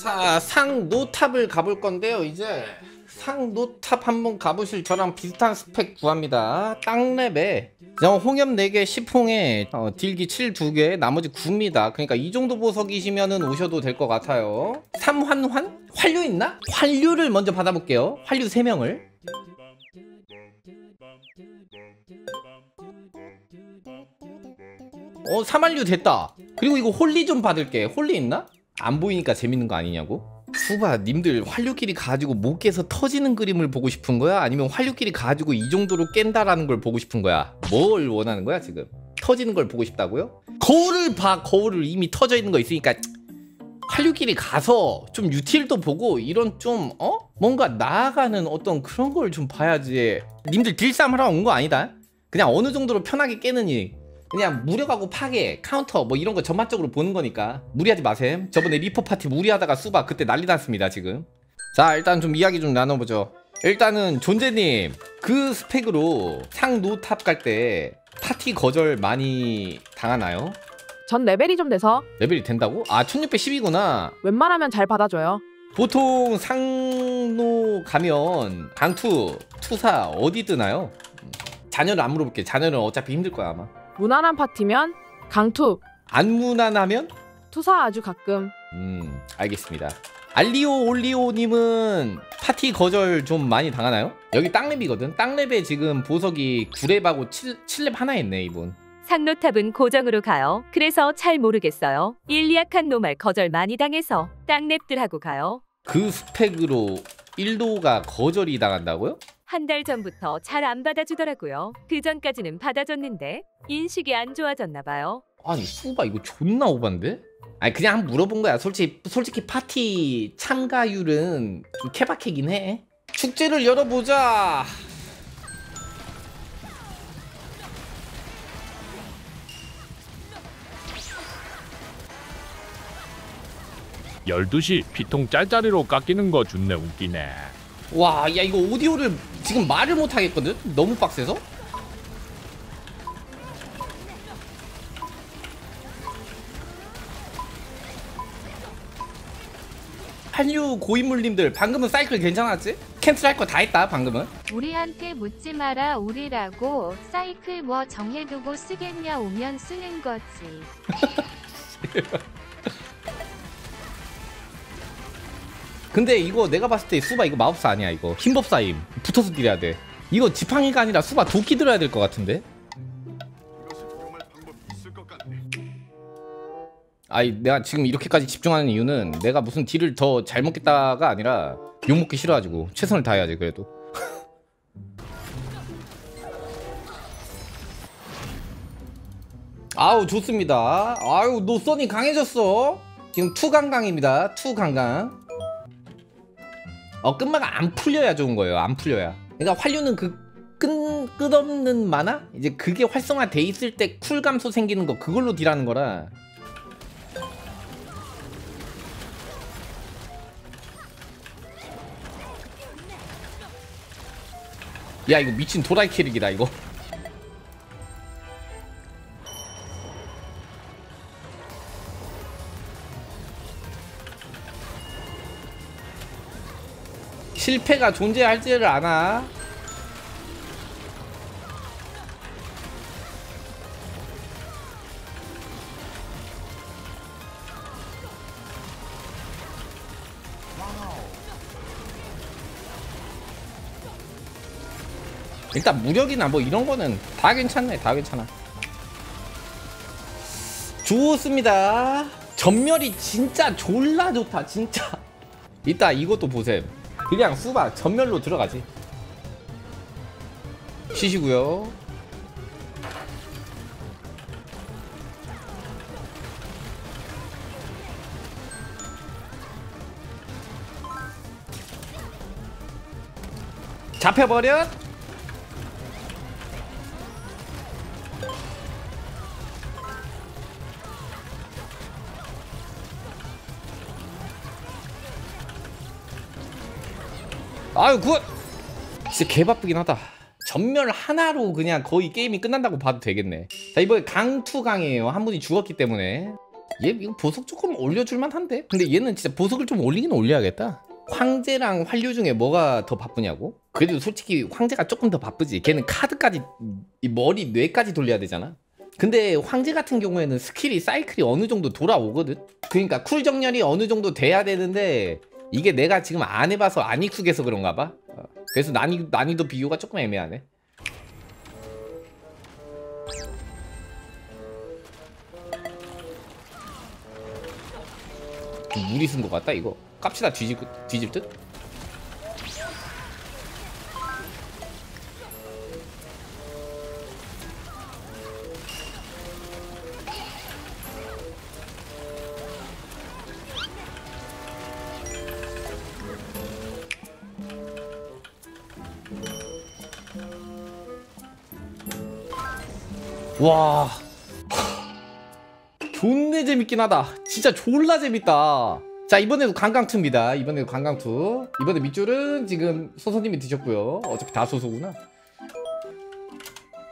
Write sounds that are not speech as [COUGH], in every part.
자, 상노탑을 가볼 건데요, 이제. 상노탑 한번 가보실 저랑 비슷한 스펙 구합니다. 땅랩에 어, 홍염 4개, 10홍에 어, 딜기 7 2개, 나머지 9입니다. 그러니까 이 정도 보석이시면은 오셔도 될 것 같아요. 삼환환? 환류 있나? 환류를 먼저 받아볼게요. 환류 3명을. 어, 삼환류 됐다. 그리고 이거 홀리 좀 받을게. 홀리 있나? 안 보이니까 재밌는 거 아니냐고? 수바 님들 환류끼리 가지고 못 깨서 터지는 그림을 보고 싶은 거야? 아니면 환류끼리 가지고 이 정도로 깬다라는 걸 보고 싶은 거야? 뭘 원하는 거야 지금? 터지는 걸 보고 싶다고요? 거울을 봐 거울을 이미 터져 있는 거 있으니까 환류끼리 가서 좀 유틸도 보고 이런 좀 어? 뭔가 나아가는 어떤 그런 걸 좀 봐야지 님들 딜싸움 하러 온 거 아니다? 그냥 어느 정도로 편하게 깨느냐 그냥 무력하고 파괴, 카운터 뭐 이런 거 전반적으로 보는 거니까 무리하지 마셈. 저번에 리퍼 파티 무리하다가 수박 그때 난리 났습니다 지금. 자 일단 좀 이야기 좀 나눠보죠. 일단은 존재님 그 스펙으로 상노탑 갈 때 파티 거절 많이 당하나요? 전 레벨이 좀 돼서 레벨이 된다고? 아 1610이구나. 웬만하면 잘 받아줘요. 보통 상노 가면 강투, 투사 어디 뜨나요? 자녀를 안 물어볼게. 자녀는 어차피 힘들 거야 아마. 무난한 파티면 강투, 안 무난하면 투사 아주 가끔. 음 알겠습니다 알리오 올리오님은 파티 거절 좀 많이 당하나요? 여기 땅랩이거든 땅랩에 지금 보석이 9랩하고 7, 7랩 하나 있네 이분 상노탑은 고정으로 가요. 그래서 잘 모르겠어요. 일리아칸 노말 거절 많이 당해서 땅랩들하고 가요. 그 스펙으로 1도가 거절이 당한다고요? 한 달 전부터 잘 안 받아주더라고요. 그 전까지는 받아줬는데 인식이 안 좋아졌나 봐요. 아니 수바 이거 존나 오반데? 아니 그냥 한번 물어본 거야 솔직히 솔직히 파티 참가율은 좀 케바케긴 해 축제를 열어보자 12시 피통 짤짤이로 깎이는 거 좋네 웃기네 와, 야 이거 오디오를 지금 말을 못 하겠거든. 너무 빡세서. 한류 고인물님들 방금은 사이클 괜찮았지? 캔슬할 거 다 했다 방금은. 우리한테 묻지 마라 우리라고 사이클 뭐 정해두고 쓰겠냐 오면 쓰는 거지. [LAUGHS] 근데 이거 내가 봤을 때 수바 이거 마법사 아니야 이거. 힘법사임. 붙어서 딜해야 돼. 이거 지팡이가 아니라 수바 도끼 들어야 될 것 같은데. 아이 내가 지금 이렇게까지 집중하는 이유는 내가 무슨 딜을 더 잘 먹겠다가 아니라 욕 먹기 싫어가지고 최선을 다해야지 그래도. [LAUGHS] 아우 좋습니다. 아유 노선이 강해졌어. 지금 투강강입니다. 투강강 어 끝마가 안 풀려야 좋은 거예요. 안 풀려야. 그러니까 환류는 그 끝, 끝없는 마나? 이제 그게 활성화돼 있을 때 쿨 감소 생기는 거 그걸로 딜하는 거라. 야 이거 미친 도라이 캐릭이다 이거 실패가 존재할지를 아나? 일단 무력이나 뭐 이런 거는 다 괜찮네 다 괜찮아. 좋습니다. 전멸이 진짜 졸라 좋다 진짜. 이따 이것도 보셈 그냥 수박 전멸로 들어가지. 쉬시고요. 잡혀버려 아유 good 진짜 개바쁘긴 하다. 전멸 하나로 그냥 거의 게임이 끝난다고 봐도 되겠네. 자 이번에 강투강이에요. 한 분이 죽었기 때문에. 얘 이거 보석 조금 올려줄만 한데? 근데 얘는 진짜 보석을 좀 올리긴 올려야겠다. 황제랑 환류 중에 뭐가 더 바쁘냐고? 그래도 솔직히 황제가 조금 더 바쁘지. 걔는 카드까지 이 머리 뇌까지 돌려야 되잖아. 근데 황제 같은 경우에는 스킬이 사이클이 어느 정도 돌아오거든? 그러니까 쿨 정렬이 어느 정도 돼야 되는데 이게 내가 지금 안 해봐서 안 익숙해서 그런가 봐? 어, 그래서 난이, 난이도 비교가 조금 애매하네. 물이 쓴것 같다 이거. 깝치다 뒤집, 뒤질 듯? 와. 존내 재밌긴 하다. 진짜 졸라 재밌다. 자 이번에도 강강투입니다. 이번에도 강강투. 이번에 밑줄은 지금 소소님이 드셨고요. 어차피 다 소소구나.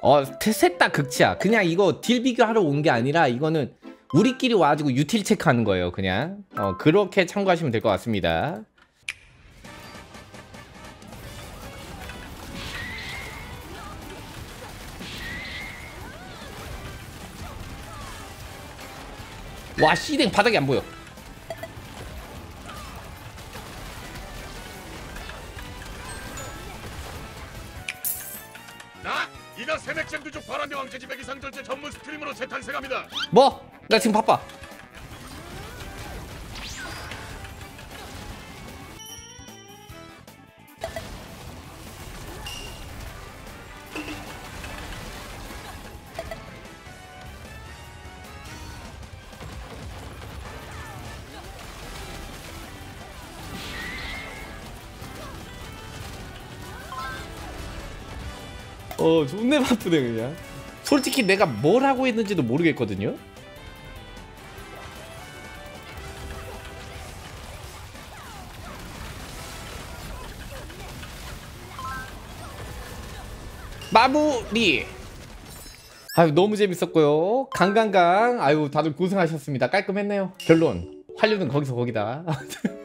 어셋다 극치야. 그냥 이거 딜 비교하러 온 게 아니라 이거는 우리끼리 와가지고 유틸 체크하는 거예요 그냥. 어 그렇게 참고하시면 될 것 같습니다 와 씨댕 바닥이 안 보여 나 이가 세맥젠 두족 바람의 왕제 지배기 상절제 전문 스트리머로 재탄생합니다. 뭐? 나 지금 바빠 어 존내 바쁘네 그냥. 솔직히 내가 뭘 하고 있는지도 모르겠거든요? 마무리! 아유 너무 재밌었고요. 강강강. 아유 다들 고생하셨습니다. 깔끔했네요. 결론. 활류는 거기서 거기다 [LAUGHS]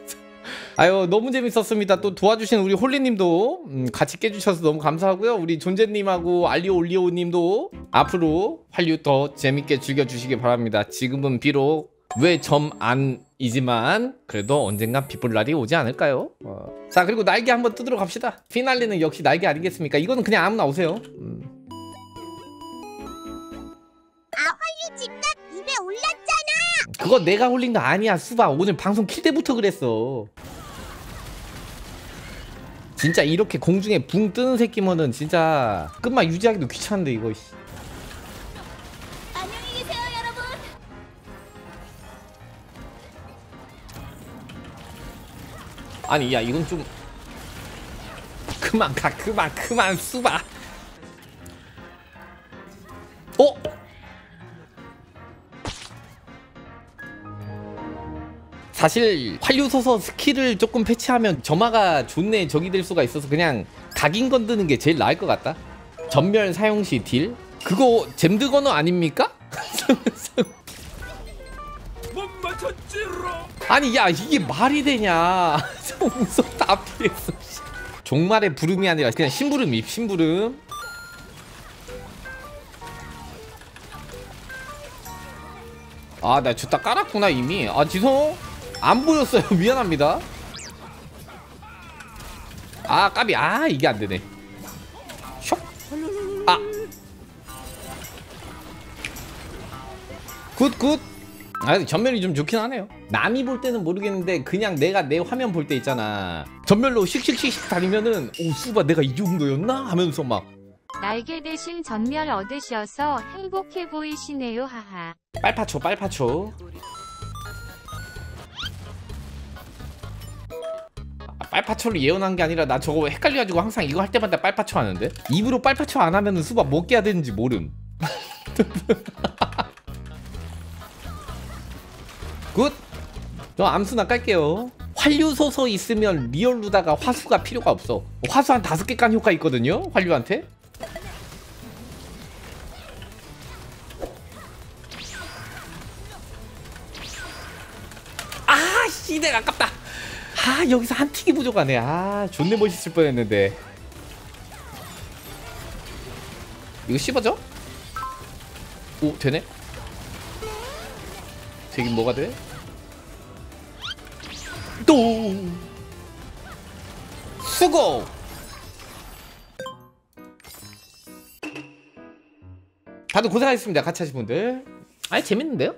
아유 너무 재밌었습니다. 또 도와주신 우리 홀리님도 음, 같이 깨주셔서 너무 감사하고요. 우리 존재님하고 알리오 올리오님도 앞으로 활류 더 재밌게 즐겨주시기 바랍니다. 지금은 비록 왜 점 안이지만 그래도 언젠간 빛볼 날이 오지 않을까요? 어. 자 그리고 날개 한번 뜯으러 갑시다. 피날레는 역시 날개 아니겠습니까? 이거는 그냥 아무나 오세요. 음. 입에 올랐잖아. 그거 내가 홀린 거 아니야 수바 오늘 방송 킬 때부터 그랬어 진짜 이렇게 공중에 붕 뜨는 새끼면은 진짜 끝만 유지하기도 귀찮은데 이거 씨. 안녕히 계세요, 여러분. 아니 야 이건 좀 그만 가 그만 그만 수바 사실 환류소서 스킬을 조금 패치하면 점화가 존내 적이 될 수가 있어서 그냥 각인 건드는 게 제일 나을 것 같다. 전멸 사용 시 딜? 그거 잼드거너 아닙니까? 아니 야 이게 말이 되냐. [LAUGHS] 무섭다 앞에서. 종말의 부름이 아니라 그냥 심부름입 심부름. 아나 주다 깔았구나 이미. 아 지성 안 보였어요. [LAUGHS] 미안합니다. 아 까비. 아 이게 안 되네. 쇽아. good good. 아 전멸이 좀 좋긴 하네요. 남이 볼 때는 모르겠는데 그냥 내가 내 화면 볼 때 있잖아. 전멸로 씩씩씩씩 다니면은 오 수바 내가 이 정도였나? 하면서 막. 날개 대신 전멸 얻으셔서 행복해 보이시네요. 하하. 빨파초 빨파초 빨파초를 예언한 게 아니라 나 저거 헷갈려가지고 항상 이거 할 때마다 빨파초 하는데? 입으로 빨파초 안 하면은 수바 뭐 깨야 되는지 모름. [LAUGHS] Good! 저 암수나 깔게요. 환류소서 있으면 real루다가 화수가 필요가 없어. 화수 한 다섯 개 깐 효과 있거든요 환류한테? 땡 아깝다 아 여기서 한 틱이 부족하네. 아 존내 멋있을 뻔했는데. 이거 씹어져? 오 되네? 되긴 뭐가 돼? 또! 수고! 다들 고생하셨습니다. 같이 하신 분들. 아니 재밌는데요?